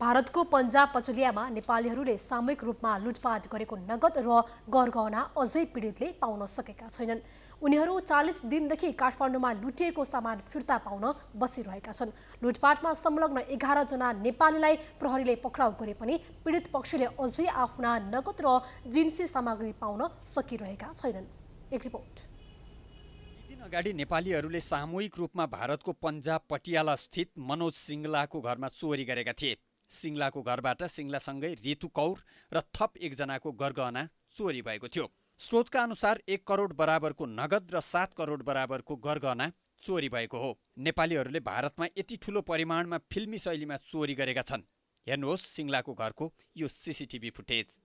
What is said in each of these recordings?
भारतको पन्जाब पचलियामा नेपालीहरूले सामूहिक रूपमा लुटपाट गरेको नगद र गरगहना अझै पीडितले पाउन सकेका छैनन्। उनीहरू चालिस दिनदेखि काठमाडौँमा लुटिएको सामान फिर्ता पाउन बसिरहेका छन्। लुटपाटमा संलग्न एघारजना नेपालीलाई प्रहरीले पक्राउ गरे पनि पीडित पक्षले अझै आफ्ना नगद र जिन्सी सामग्री पाउन सकिरहेका छैनन्। एक रिपोर्ट। अगाडि नेपालीहरूले सामूहिक रूपमा भारतको पन्जाब पटियाला स्थित मनोज सिङ्गलाको घरमा चोरी गरेका थिए। सिङ्लाको घरबाट सिङ्लासँगै रितु कौर र थप एकजनाको गरगहना चोरी भएको थियो। स्रोतका अनुसार एक करोड बराबरको नगद र सात करोड बराबरको गरगहना चोरी भएको हो। नेपालीहरूले भारतमा यति ठुलो परिमाणमा फिल्मी शैलीमा चोरी गरेका छन्। हेर्नुहोस् सिङ्लाको घरको यो सिसिटिभी फुटेज।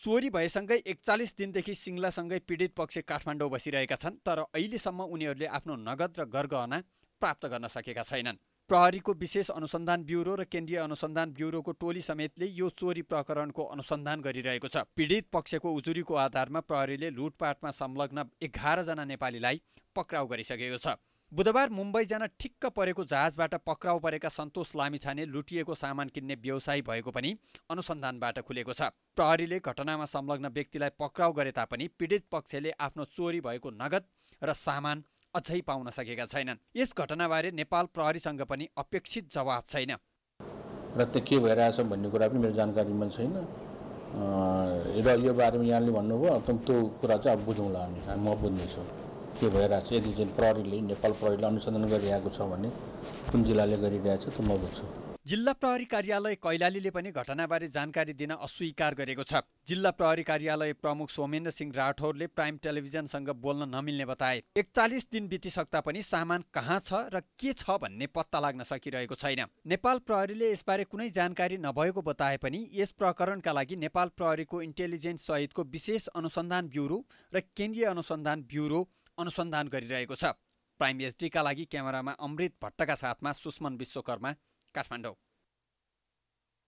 चोरी भएसँगै एकचालिस दिनदेखि सिङ्लासँगै पीडित पक्ष काठमाडौँ बसिरहेका छन् तर अहिलेसम्म उनीहरूले आफ्नो नगद र गरगहना प्राप्त गर्न सकेका छैनन्। प्रहरीको विशेष अनुसन्धान ब्युरो र केन्द्रीय अनुसन्धान ब्युरोको टोली समेतले यो चोरी प्रकरणको अनुसन्धान गरिरहेको छ। पीडित पक्षको उजुरीको आधारमा प्रहरीले लुटपाटमा संलग्न एघारजना नेपालीलाई पक्राउ गरिसकेको छ। बुधबार मुम्बई जान ठिक्क परेको जहाजबाट पक्राउ परेका सन्तोष लामिछाने लुटिएको सामान किन्ने व्यवसायी भएको पनि अनुसन्धानबाट खुलेको छ। प्रहरीले घटनामा संलग्न व्यक्तिलाई पक्राउ गरे तापनि पीडित पक्षले आफ्नो चोरी भएको नगद र सामान अझै पाउन सकेका छैनन्। यस घटनाबारे नेपाल प्रहरीसँग पनि अपेक्षित जवाब छैन। र त्यो के भइरहेछ भन्ने कुरा पनि मेरो जानकारीमा छैन। र यो बारेमा यहाँले भन्नुभयो त्यो कुरा चाहिँ अब बुझौँला हामी। म बुझ्नेछु। के भइरहेको छ। यदि चाहिँ प्रहरीले नेपाल प्रहरीले अनुसन्धान गरिरहेको छ भने कुन जिल्लाले गरिरहेछ त म बुझ्छु। जिल्ला प्रहरी कार्यालय कैलालीले पनि घटनाबारे जानकारी दिन अस्वीकार गरेको छ। जिल्ला प्रहरी कार्यालय प्रमुख सोमेन्द्र सिंह राठौरले प्राइम टेलिभिजनसँग बोल्न नमिल्ने बताए। एकचालिस दिन बितिसक्दा पनि सामान कहाँ छ र के छ भन्ने पत्ता लाग्न सकिरहेको छैन। नेपाल प्रहरीले यसबारे कुनै जानकारी नभएको बताए पनि यस प्रकरणका लागि नेपाल प्रहरीको इन्टेलिजेन्स सहितको विशेष अनुसन्धान ब्युरो र केन्द्रीय अनुसन्धान ब्युरो अनुसन्धान गरिरहेको छ। प्राइम एसडीका लागि क्यामेरामा अमृत भट्टका साथमा सुष्मन विश्वकर्मा काठमाडौँ।